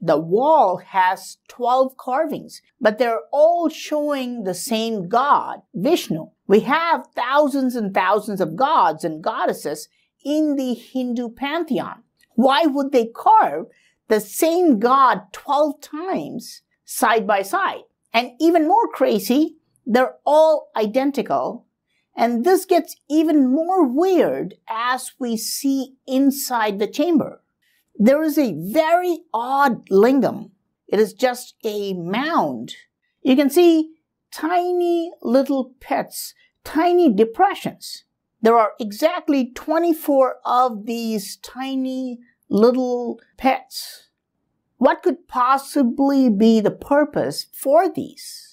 The wall has 12 carvings, but they're all showing the same God, Vishnu. We have thousands and thousands of gods and goddesses in the Hindu pantheon. Why would they carve the same God 12 times side by side? And even more crazy, they're all identical. And this gets even more weird as we see inside the chamber. There is a very odd lingam. It is just a mound. You can see tiny little pits, tiny depressions. There are exactly 24 of these tiny little pits. What could possibly be the purpose for these?